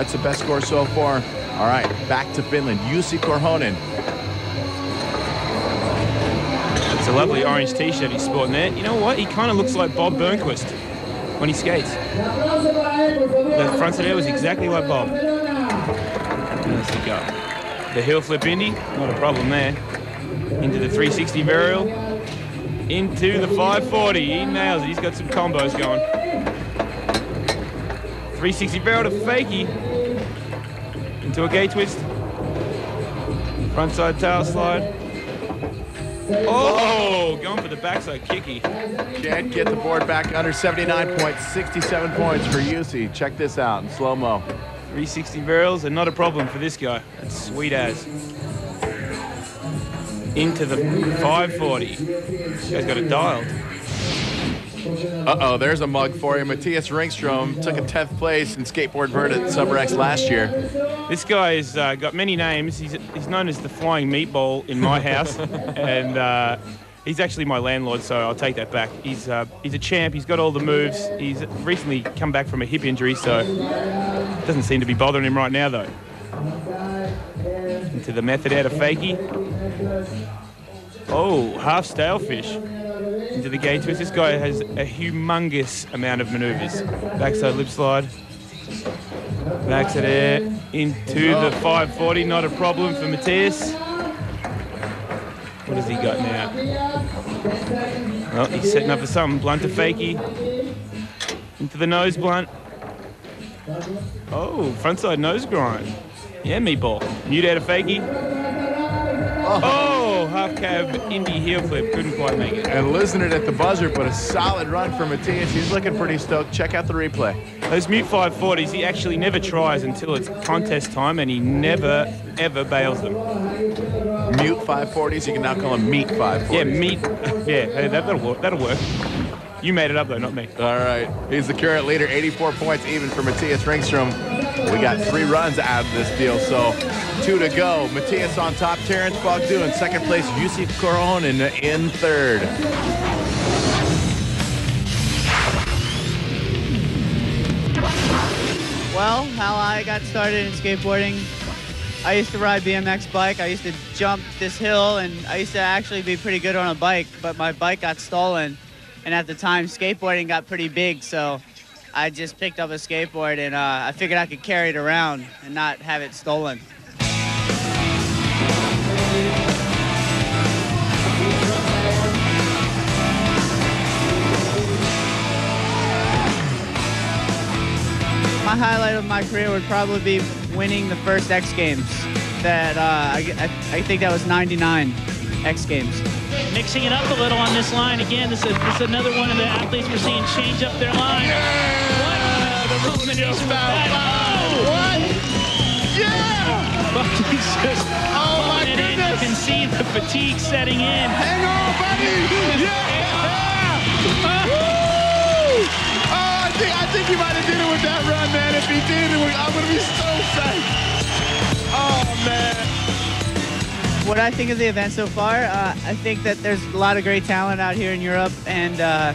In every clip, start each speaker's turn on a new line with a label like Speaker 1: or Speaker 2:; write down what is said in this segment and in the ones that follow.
Speaker 1: That's the best score so far. All right, back to Finland. Jussi Korhonen.
Speaker 2: It's a lovely orange t-shirt he's sporting there. You know what? He kind of looks like Bob Burnquist when he skates. The front of there was exactly like Bob. There's the go. The heel flip Indy, not a problem there. Into the 360 varial. Into the 540. He nails it. He's got some combos going. 360 varial to fakie. Into a gay twist. Frontside tail slide. Oh, going for the backside kicky.
Speaker 1: Can't get the board back under 79 points. 67 points for Jussi. Check this out in slow-mo.
Speaker 2: 360 varials and not a problem for this guy. That's sweet as. Into the 540. This guy's got it dialed.
Speaker 1: Uh-oh, there's a mug for you. Mathias Ringstrom took a 10th place in skateboard vert at Summer X last year.
Speaker 2: This guy has uh, got many names. He's, he's known as the flying meatball in my house. and uh, he's actually my landlord, so I'll take that back. He's, uh, he's a champ. He's got all the moves. He's recently come back from a hip injury, so doesn't seem to be bothering him right now, though. Into the method out of fakie. Oh, half stalefish into the gay twist. This guy has a humongous amount of maneuvers. Backside lip slide. Backside air into the 540. Not a problem for Mathias. What has he got now? Well, he's setting up for something. Blunt to fakie. Into the nose blunt. Oh, frontside nose grind. Yeah, meatball. Out of fakie. Oh, half cab Indy heel flip. Couldn't quite make it.
Speaker 1: And losing it at the buzzer, but a solid run for Mathias. He's looking pretty stoked. Check out the replay.
Speaker 2: Those mute 540s, he actually never tries until it's contest time, and he never, ever bails them.
Speaker 1: Mute 540s, you can now call them meat 540s.
Speaker 2: Yeah, meat. Yeah, hey, that, that'll work. That'll work. You made it up, though, not me.
Speaker 1: All right. He's the current leader, 84 points even for Mathias Ringstrom. We got three runs out of this deal, so two to go. Mathias on top, Terence Bougdour in second place, Jussi Korhonen in third.
Speaker 3: Well, how I got started in skateboarding, I used to ride BMX bike. I used to jump this hill, and I used to actually be pretty good on a bike, but my bike got stolen. And at the time, skateboarding got pretty big, so I just picked up a skateboard, and uh, I figured I could carry it around and not have it stolen. My highlight of my career would probably be winning the first X Games. That uh, I, I, I think that was 99 X Games.
Speaker 4: Mixing it up a little on this line. Again, this is, this is another one of the athletes we're seeing change up their line. What? The combination with that. Oh!
Speaker 1: What? Yeah!
Speaker 4: Bucky's just
Speaker 1: Oh, my
Speaker 4: pulling it in. You
Speaker 1: goodness.
Speaker 4: can see the fatigue setting in.
Speaker 1: Hang on, buddy! Yeah! Woo! Oh, I'm going to be so psyched. Oh, man.
Speaker 3: What I think of the event so far, uh, I think that there's a lot of great talent out here in Europe, and uh,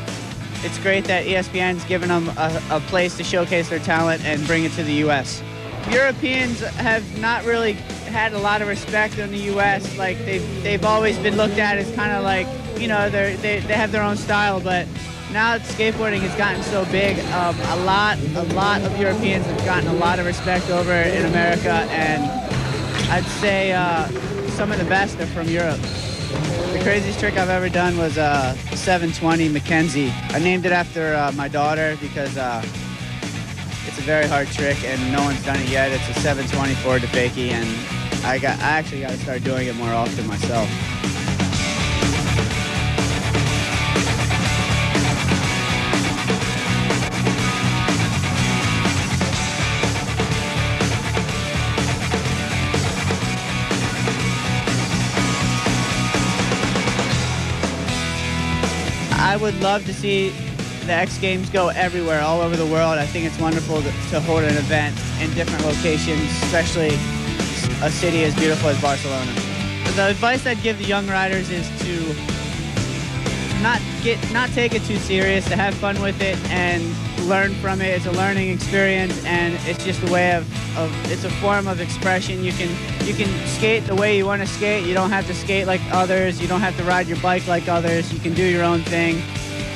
Speaker 3: it's great that ESPN's given them a, a place to showcase their talent and bring it to the U.S. Europeans have not really had a lot of respect in the U.S. Like they've they've always been looked at as kind of like you know they they have their own style, but now that skateboarding has gotten so big, um, a lot a lot of Europeans have gotten a lot of respect over in America, and I'd say uh, some of the best are from Europe. The craziest trick I've ever done was uh, 720 Mackenzie. I named it after uh, my daughter because uh, it's a very hard trick and no one's done it yet. It's a 720 forward to fakie, and I got I actually got to start doing it more often myself. Would love to see the X Games go everywhere, all over the world. I think it's wonderful to, to hold an event in different locations, especially a city as beautiful as Barcelona. The advice I'd give the young riders is to not take it too serious, to have fun with it and learn from it. It's a learning experience, and it's just a way of, of it's a form of expression. You can you can skate the way you want to skate. You don't have to skate like others. You don't have to ride your bike like others. You can do your own thing,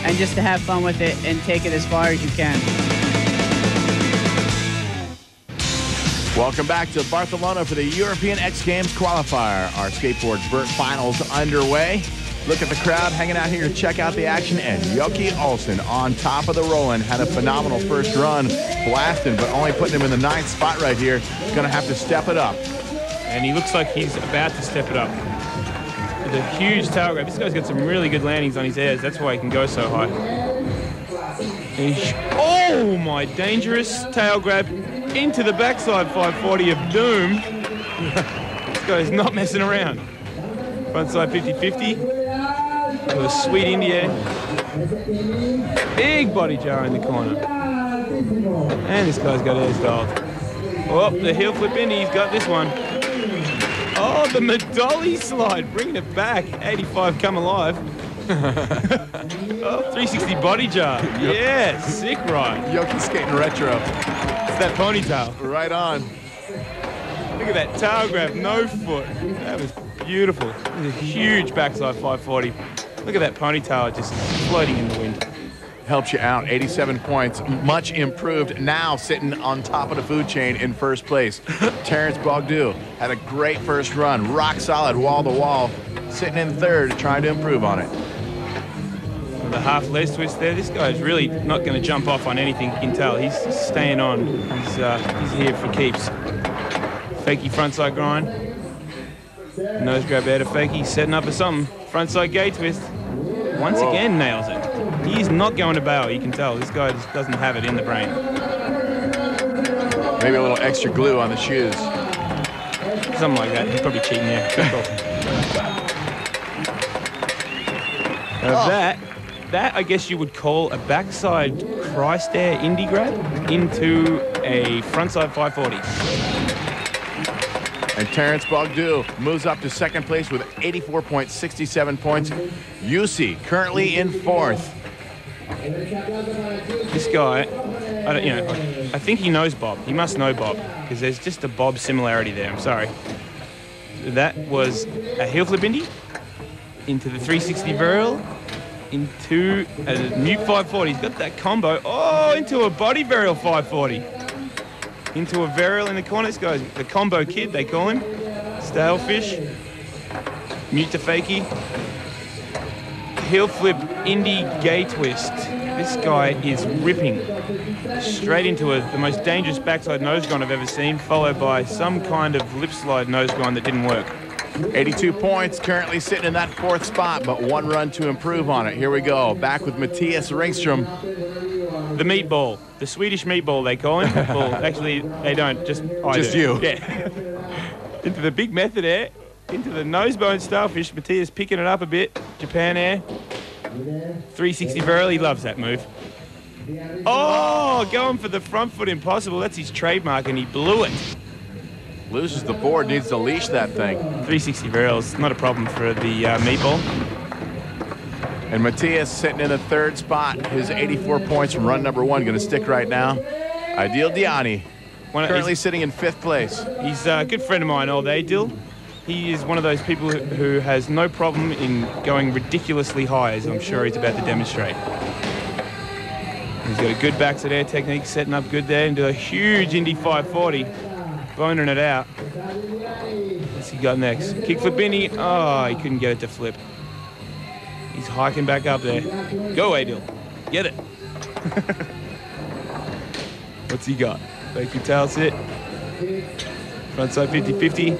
Speaker 3: and just to have fun with it and take it as far as you can.
Speaker 1: Welcome back to Barcelona for the European X Games qualifier. Our skateboard vert finals underway. Look at the crowd hanging out here to check out the action. And Jocke Olsson on top of the Roland had a phenomenal first run, blasting, but only putting him in the ninth spot right here. He's Going to have to step it up.
Speaker 2: And he looks like he's about to step it up. With a huge tail grab. This guy's got some really good landings on his airs. That's why he can go so high. Oh, my dangerous tail grab into the backside 540 of Doom. this guy's not messing around. Frontside 50-50. With a sweet India. Big body jar in the corner. And this guy's got air styled. Oh, the heel flip in. He's got this one. Oh, the Madoli slide, bringing it back. 85 come alive. oh, 360 body jar. Yeah, sick ride.
Speaker 1: Jocke skating retro.
Speaker 2: It's that ponytail.
Speaker 1: Right on.
Speaker 2: Look at that tail grab, no foot. That was beautiful. A huge backside 540. Look at that ponytail just floating in the wind.
Speaker 1: Helps you out. 87 points. Much improved. Now sitting on top of the food chain in first place. Terence Bougdour had a great first run. Rock solid, wall to wall. Sitting in third, trying to improve on it.
Speaker 2: With the half leg twist there, this guy's really not going to jump off on anything. You can tell he's staying on. He's, uh, he's here for keeps. Fakey frontside grind. Nose grab out of Fakey, setting up for something. Frontside gay twist. Once
Speaker 1: Whoa.
Speaker 2: again nails it. He's not going to bail, you can tell. This guy just doesn't have it in the brain.
Speaker 1: Maybe a little extra glue on the shoes.
Speaker 2: Something like that. He's probably cheating there. Call. Now oh. that, that I guess you would call a backside Christ Air indie grab into a frontside 540.
Speaker 1: And Terence Bougdour moves up to second place with 84.67 points. Jussi currently in fourth.
Speaker 2: This guy, I don't, you know, I think he knows Bob. He must know Bob because there's just a Bob similarity there. I'm sorry. That was a heel flip indie into the 360 varial into a mute 540. He's got that combo. Oh, into a body varial 540. Into a varial in the corner. This guy's the combo kid, they call him. Stalefish. Fakie. Heel flip indie gay twist. This guy is ripping straight into a, the most dangerous backside nose grind I've ever seen, followed by some kind of lip slide nose grind that didn't work.
Speaker 1: 82 points, currently sitting in that fourth spot, but one run to improve on it. Here we go. Back with Mathias Ringstrom.
Speaker 2: The meatball, the Swedish meatball they call him. well, actually they don't. Just I
Speaker 1: Just
Speaker 2: do.
Speaker 1: you.
Speaker 2: Yeah. into the big method air, into the nosebone stalefish. Mathias picking it up a bit. Japan air. 360 varial he loves that move. Oh, going for the front foot impossible. That's his trademark, and he blew it.
Speaker 1: Loses the board, needs to leash that thing.
Speaker 2: 360 varials, not a problem for the uh, meatball.
Speaker 1: And Mathias sitting in the third spot. His 84 points from run number one going to stick right now.
Speaker 2: Adil Dyani
Speaker 1: currently sitting in fifth place.
Speaker 2: He's a good friend of mine, old Adil. He is one of those people who, who has no problem in going ridiculously high, as I'm sure he's about to demonstrate. He's got a good back to air technique, setting up good there into a huge Indy 540, boning it out. What's he got next? Kick Kickflip Binny. Oh, ah, he couldn't get it to flip. He's hiking back up there. Go, Adil. Get it. What's he got? Fake your tail sit. Frontside 50-50.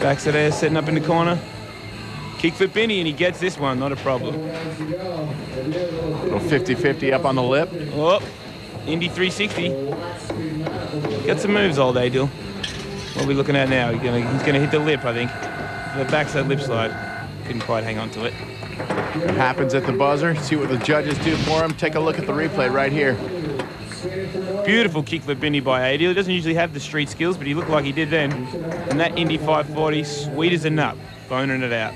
Speaker 2: Backside air setting up in the corner. Kick flip Benny and he gets this one, not a problem.
Speaker 1: Little 50-50 up on the lip.
Speaker 2: Oh, Indy 360. Got some moves all day, Dill. What are we looking at now? He's gonna, he's gonna hit the lip, I think. The backside lip slide. Couldn't quite hang on to it.
Speaker 1: It happens at the buzzer. See what the judges do for him. Take a look at the replay right here.
Speaker 2: Beautiful kickflip Benny by Adil. He doesn't usually have the street skills, but he looked like he did then. And that Indy 540, sweet as a nut, boning it out.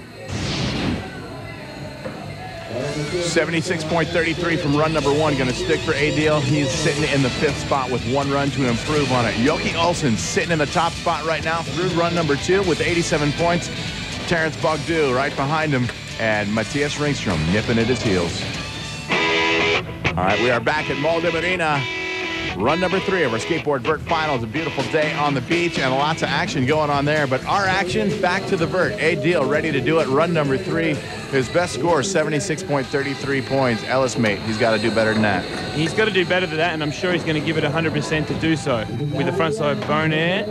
Speaker 1: 76.33 from run number one. Going to stick for Adil. He's sitting in the fifth spot with one run to improve on it. Jocke Olsson sitting in the top spot right now through run number two with 87 points. Terence Bougdour right behind him. And Mathias Ringstrom nipping at his heels. All right, we are back at Malden Arena. Run number three of our skateboard vert finals. A beautiful day on the beach and lots of action going on there. But our action back to the vert. Adil ready to do it. Run number three. His best score 76.33 points. Ellis mate, he's got to do better than that.
Speaker 2: He's got to do better than that, and I'm sure he's going to give it 100% to do so. With the front side bone air,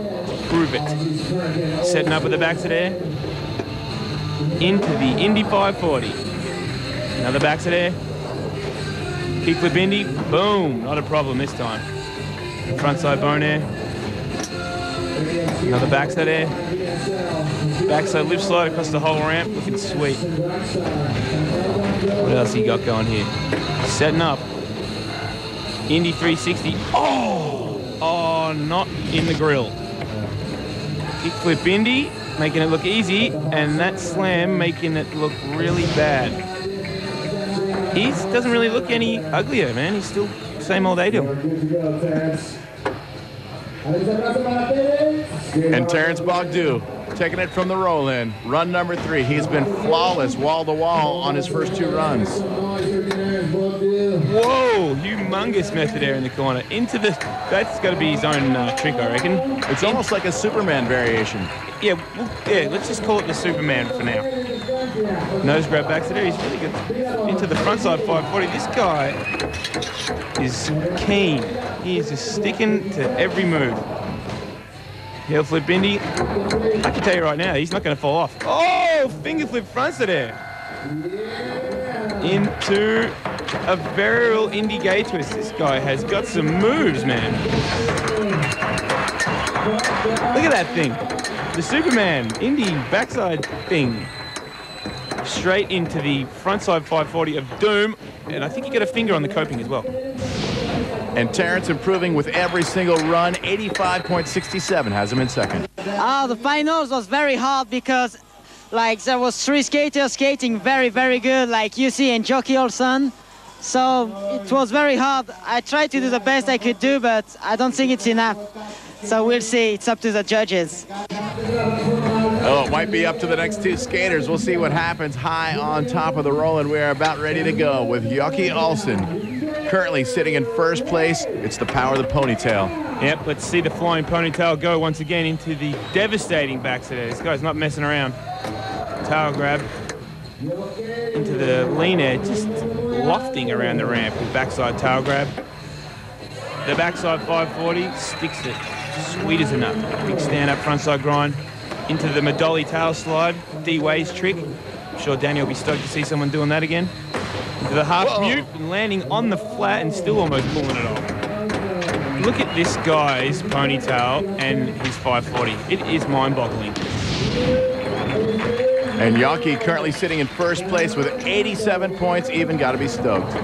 Speaker 2: prove it. Setting up with the back to there. Into the Indy 540. Another back to there. Kickflip Indy, boom, not a problem this time. Frontside bone air. Another backside air. Backside lip slide across the whole ramp, looking sweet. What else he got going here? Setting up. Indy 360. Oh! Oh, not in the grill. Kickflip Indy, making it look easy, and that slam making it look really bad. He doesn't really look any uglier, man. He's still same old Adil.
Speaker 1: And Terence Bougdour taking it from the roll in. Run number three. He's been flawless wall to wall on his first two runs.
Speaker 2: Whoa, humongous method air in the corner. Into the, that's got to be his own uh, trick, I reckon.
Speaker 1: It's almost like a Superman variation.
Speaker 2: Yeah, well, yeah, let's just call it the Superman for now. Nose grab back to there. He's really good. Into the front side 540. This guy is keen. He is just sticking to every move. Heel flip Indy. I can tell you right now, he's not going to fall off. Oh, finger flip front to there. Into a varial Indy gay twist. This guy has got some moves, man. Look at that thing. The Superman Indy backside thing straight into the frontside 540 of Doom, and I think you get a finger on the coping as well.
Speaker 1: And Terence improving with every single run. 85.67 has him in second.
Speaker 5: Ah, the finals was very hard because like there was three skaters skating very, very good, like Jussi and Jocke Olsson. So it was very hard. I tried to do the best I could do, but I don't think it's enough. So we'll see. It's up to the judges.
Speaker 1: Oh, it might be up to the next two skaters. We'll see what happens high on top of the roll, and we're about ready to go with Jocke Olsson currently sitting in first place. It's the power of the ponytail.
Speaker 2: Yep, let's see the flying ponytail go once again into the devastating backside. This guy's not messing around. Tail grab into the lean air, just lofting around the ramp with backside tail grab. The backside 540 sticks it, sweet as nut. Big stand up frontside grind into the Madoli tail slide, D-Ways trick. I'm sure Danny will be stoked to see someone doing that again. Into the half
Speaker 1: Whoa.
Speaker 2: mute and landing on the flat and still almost pulling it off. Look at this guy's ponytail and his 540. It is mind-boggling.
Speaker 1: And Jocke currently sitting in first place with 87 points. Even got to be stoked.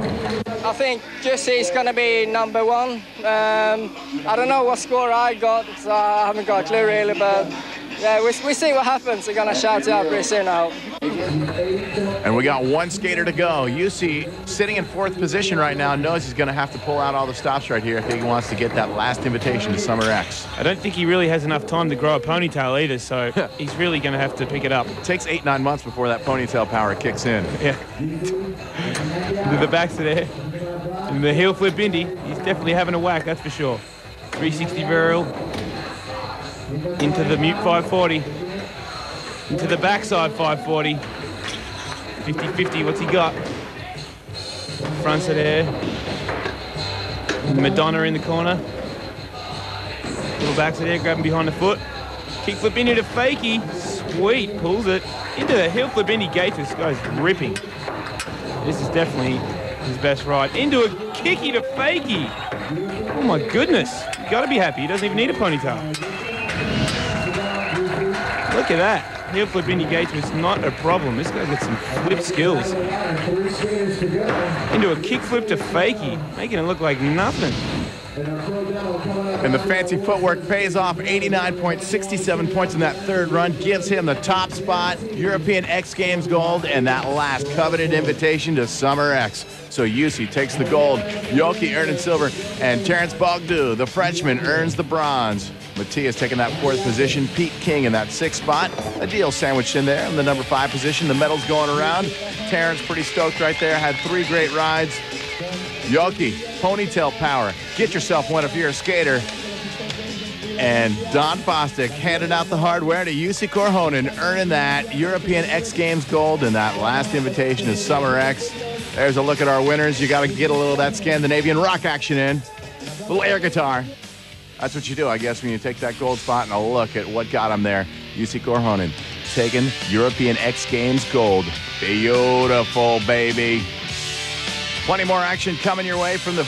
Speaker 6: I think Jussi is going to be number one. Um, I don't know what score I got, so I haven't got a clue really, but yeah, we, we see what happens. We're going to shout it out pretty soon, I hope.
Speaker 1: And we got one skater to go. Jussi sitting in fourth position right now knows he's going to have to pull out all the stops right here if he wants to get that last invitation to Summer X.
Speaker 2: I don't think he really has enough time to grow a ponytail either, so he's really going to have to pick it up.
Speaker 1: It takes eight, nine months before that ponytail power kicks in.
Speaker 2: Yeah. The backs to there. And the heel flip Indy. He's definitely having a whack, that's for sure. 360 varial Into the mute 540. Into the backside 540. 50-50, what's he got? Fronts of there. Madonna in the corner. Little backside there, grabbing behind the foot. Kick flip into the fakie. Sweet, pulls it. Into the heel flip Indy gate. This guy's ripping. This is definitely his best ride. Into a kicky to fakie. Oh my goodness. You gotta be happy. He doesn't even need a ponytail. Look at that. Heel flip Gates was not a problem. This guy's got some flip skills. Into a kick flip to fakie, making it look like nothing.
Speaker 1: And the fancy footwork pays off 89.67 points in that third run, gives him the top spot, European X Games gold, and that last coveted invitation to Summer X. So Jussi takes the gold, Jocke earning silver, and Terence Bougdour, the Frenchman, earns the bronze. Mathias taking that fourth position, Pete King in that sixth spot. Adil sandwiched in there in the number five position. The medals going around. Terence pretty stoked right there, had three great rides. Jocke, ponytail power. Get yourself one if you're a skater. And Don Bostick handed out the hardware to Jussi Korhonen, earning that European X Games gold and that last invitation to Summer X. There's a look at our winners. You got to get a little of that Scandinavian rock action in. Little air guitar. That's what you do, I guess, when you take that gold spot and a look at what got him there. Jussi Korhonen taking European X Games gold. Beautiful, baby. Plenty more action coming your way from the